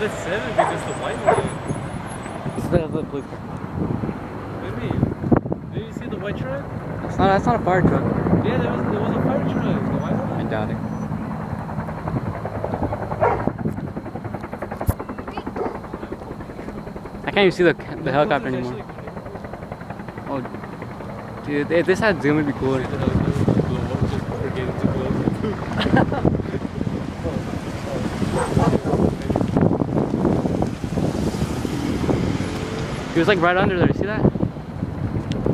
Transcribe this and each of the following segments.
that's seven because the white one. It's the, the police car. What do you mean? Did you see the white truck? It's not, that's not a fire truck. Yeah, there was there was a fire truck. The white one. I doubt it. I can't even see the, the helicopter anymore. Oh, dude, if this had zoom, it'd be cooler. The helicopter blow up just for getting too close. He was like right under there. You see that?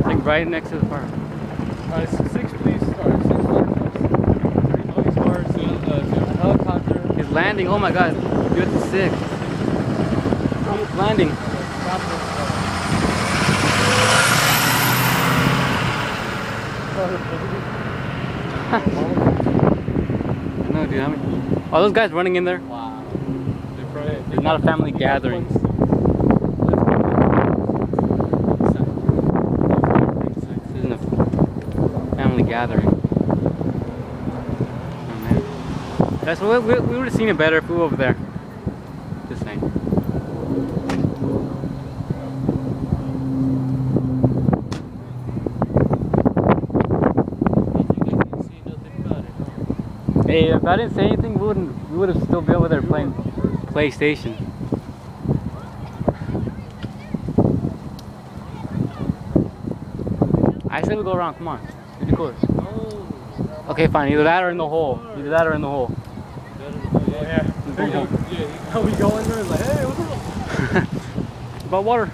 Like right next to the. Alright, so six police cars, six trucks, three police cars, uh, two helicopter, He's landing. Oh my god. Dude, it's sick. He's landing. I know, dude. How many? Are those guys running in there? Wow. They probably, It's not a family gathering. This isn't a family gathering. Oh. That's what we, we would have seen it better if we were over there. Just saying. Hey, if I didn't say anything, we wouldn't. We would have still been over there playing PlayStation. I said we go around. Come on, it'd be cool. Okay, fine. Either that or in the hole. Either that or in the hole. Oh, yeah. Go home. Yeah, how we go in there like, hey, what's up? About water.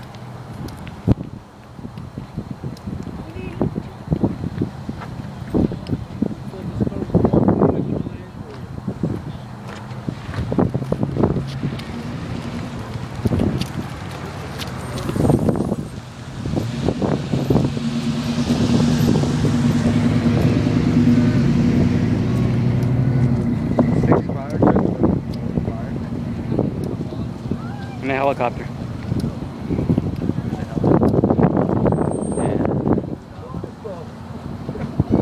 Six fire trucks. Fire. And a helicopter.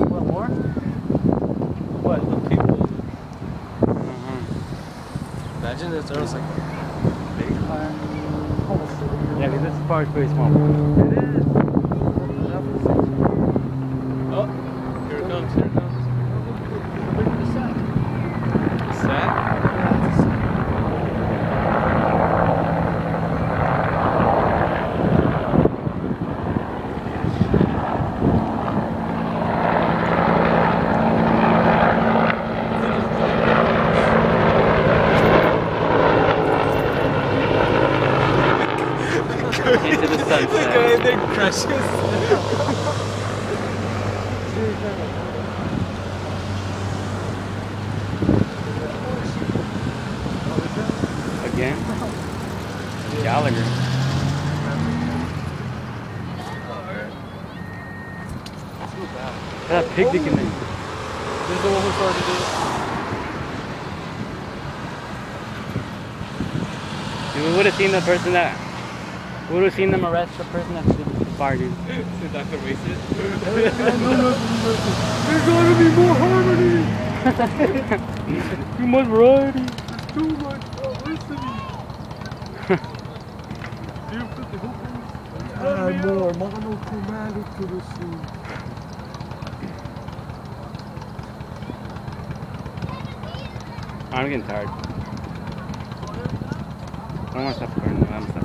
What more? What? The people. Imagine if there was like a big fire. Yeah, because this bar is pretty small. It is. Oh, here it comes, here it comes. Look at the sack. The sack? Into the in there, crashes. Again? Gallagher. That pig dick in there. This is the one who started it. Dude, we would have seen the person that. We would have seen them arrest the person that did the fire, dude. So Dr. Wasted. There's gotta be more harmony. Too much variety. There's too much diversity. Add more monochromatic to the scene. I'm getting tired. I don't want to stop recording. I'm